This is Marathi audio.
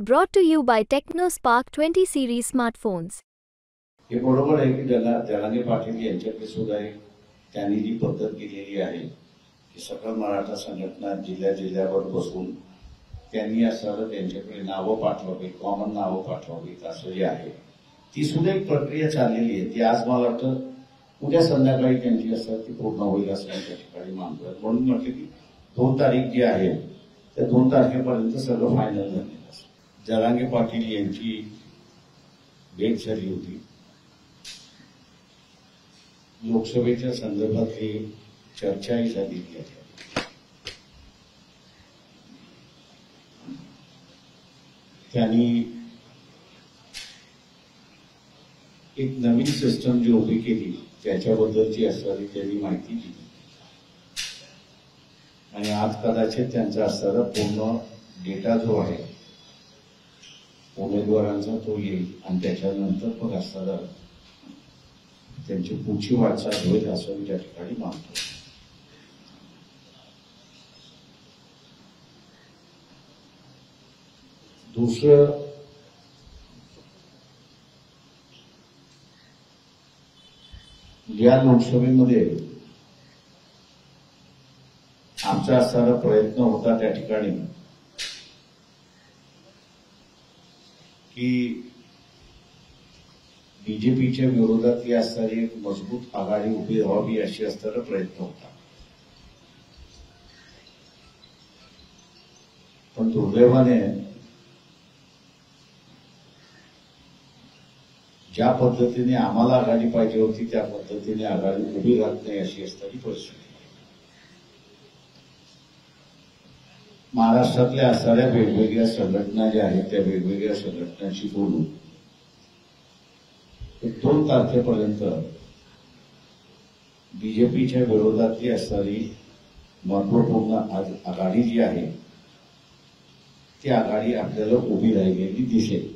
Brought to you by TechnoSpark 20 series smartphones. हे बरोबर आहे की जला जलाने पाटील यांच्याकडे सुद्धा एक त्यांनी जी पद्धत केलेली आहे की सकल मराठा संघटना जिल्ह्या जिल्ह्यावर बसून त्यांनी असं त्यांच्याकडे नावं पाठवावी कॉमन नावं पाठवावीत असं जे आहे ती सुद्धा एक प्रक्रिया चाललेली आहे. ती आज मला वाटतं उद्या संध्याकाळी त्यांची असं ती पूर्ण होईल असं त्या ठिकाणी मानतोय म्हणून म्हटलं की दोन तारीख जी आहे त्या दोन तारखेपर्यंत सगळं फायनल झालेलं असं जरांगे पाटील यांची भेट झाली होती. लोकसभेच्या संदर्भातली चर्चाही झालेली आहे. त्यांनी एक नवीन सिस्टम जी उभी केली त्याच्याबद्दलची असणारी त्यांनी माहिती दिली. आणि आज कदाचित त्यांचा असणारा पूर्ण डेटा जो आहे उमेदवारांचा तो येईल आणि त्याच्यानंतर मग असणारा त्यांची पुढची वाटचाल होईल असं मी त्या ठिकाणी मानतो. दुसरं या लोकसभेमध्ये आमचा असणारा प्रयत्न होता त्या ठिकाणी की बीजेपीच्या विरोधातली असणारी एक मजबूत आघाडी उभी राहावी अशी असणारा प्रयत्न होता. पण दुर्दैवाने ज्या पद्धतीने आम्हाला आघाडी पाहिजे होती त्या पद्धतीने आघाडी उभी राहत नाही अशी असणारी परिस्थिती. महाराष्ट्रातल्या असणाऱ्या वेगवेगळ्या संघटना ज्या आहेत त्या वेगवेगळ्या संघटनांशी बोलून दोन तारखेपर्यंत बीजेपीच्या विरोधातली असणारी महत्त्वपूर्ण आघाडी जी आहे ती आघाडी आपल्याला उभी राहिलेली दिसेल.